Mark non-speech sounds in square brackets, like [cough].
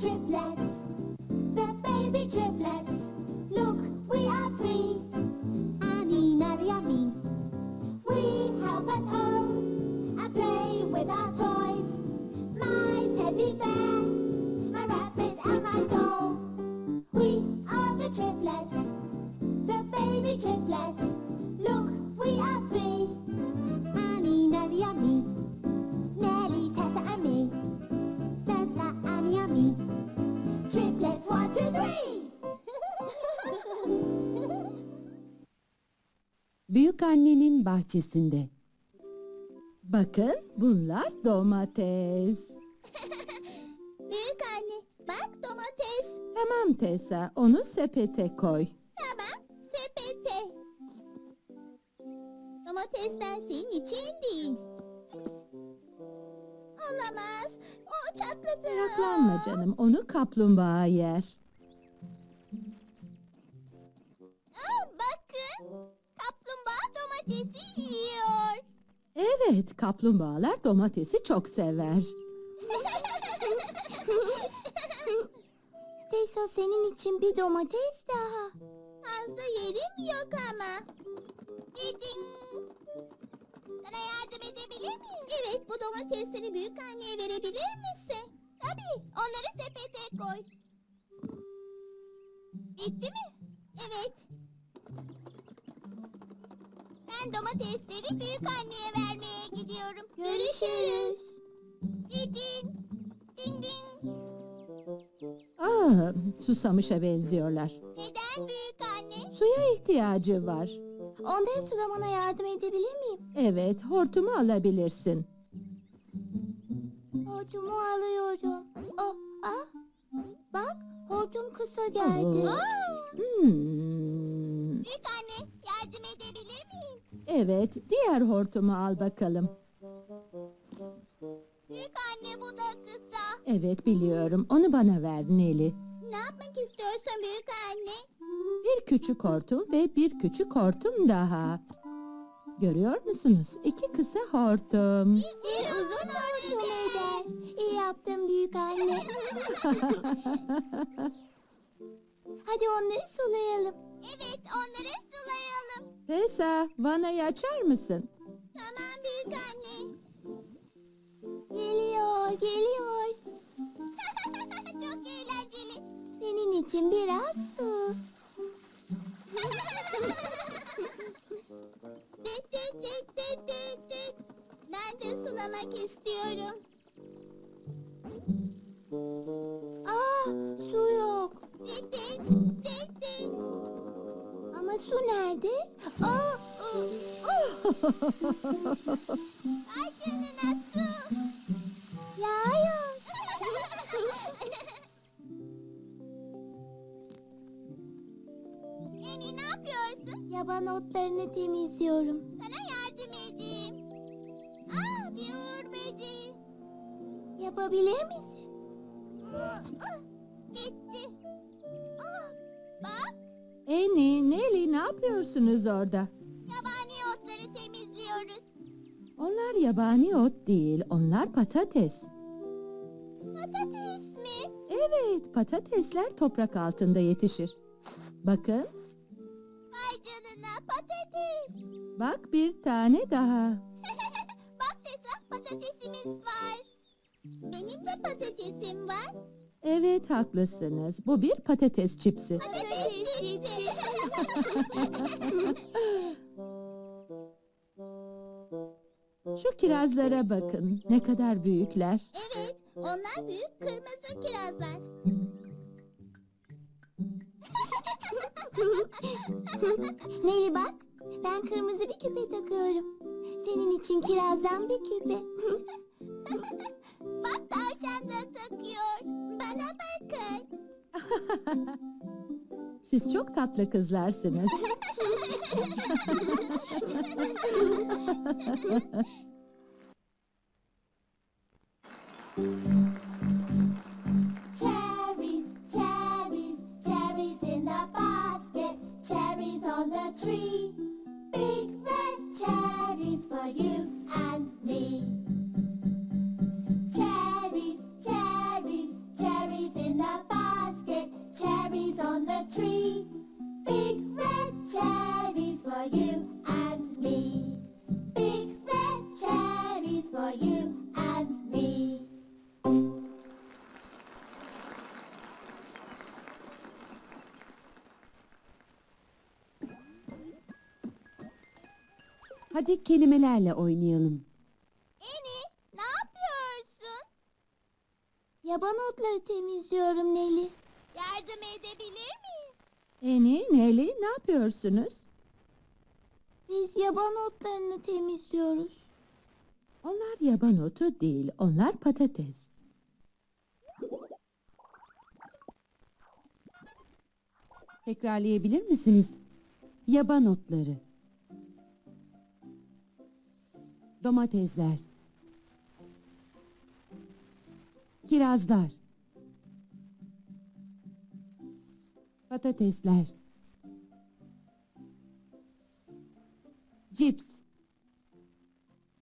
triplets, the baby triplets. Look, we are three. Annie, Nellie, and me. We help at home and play with our toys. Büyük annenin bahçesinde. Bakın bunlar domates. [laughs] Büyük anne, bak domates. Tamam Tessa, onu sepete koy. Tamam, sepete. Domatesler senin için değil. Olamaz, o çatladı. Meraklanma canım, onu kaplumbağa yer. Evet, kaplumbağalar domatesi çok sever. Teyze senin için bir domates daha. Fazla yerim yok ama. Diding. Sana yardım edebilir miyim? Evet, bu domatesleri büyük anneye verebilir misin? Tabii, onları sepete koy. Bitti mi? Evet. Ben domatesleri büyük anneye vermeye gidiyorum. Görüşürüz. Diding. Ding ding. Aa, susamışa benziyorlar. Neden büyük anne? Suya ihtiyacı var. Onları sulamana yardım edebilir miyim? Evet, hortumu alabilirsin. Hortumu alıyorum. Oh, ah, bak hortum kısa geldi. Oo. Hmm, Büyük anne? Evet, diğer hortumu al bakalım. Büyük anne bu da kısa. Evet, biliyorum. Onu bana ver Neli. Ne yapmak istiyorsun büyük anne? Bir küçük hortum ve bir küçük hortum daha. Görüyor musunuz? İki kısa hortum. Bir uzun hortum eder. İyi yaptın büyük anne. [laughs] Hadi onları sulayalım. Evet onları sulayalım. Tessa, vanayı açar mısın? Tamam büyük anne. Geliyor, geliyor. [laughs] Çok eğlenceli. Senin için biraz su. dik dik dik dik dik dik. Ben de sulamak istiyorum. Ama su nerede? Aa, ı, Ay canına su. Yağıyor. [laughs] Eni ne yapıyorsun? Yaban otlarını temizliyorum. Sana yardım edeyim. Aa bir uğur böceği. Yapabilir misin? Bitti. Aa, bak Eni, Neli ne yapıyorsunuz orada? yabani otları temizliyoruz. Onlar yabani ot değil, onlar patates. Patates mi? Evet, patatesler toprak altında yetişir. Bakın, Vay canına patates. bak bir tane daha. [laughs] Bak Tesa patatesimiz var. Benim de patatesim var. Evet, haklısınız. Bu bir patates çipsi. Patates cipsi. [laughs] Şu kirazlara bakın, ne kadar büyükler. evet onlar büyük kırmızı kirazlar. [laughs] Neri bak ben kırmızı bir küpe takıyorum. Senin için kirazdan bir küpe. [laughs] bak tavşan da takıyor. Siz çok tatlı kızlarsınız. [laughs] Cherries, cherries, cherries in the basket, cherries on the tree. Big red cherries for you and me. Cherries on the tree. Big red cherries for you and me. Big red cherries for you and me. Hadi kelimelerle oynayalım. Eni, ne yapıyorsun? Yaban otları temizliyorum Neli. Yardım edebilir miyim? Eni, Neli ne yapıyorsunuz? Biz yaban otlarını temizliyoruz. Onlar yaban otu değil, onlar patates. Tekrarlayabilir misiniz? Yaban otları. Domatesler. Kirazlar. Patatesler. Cips.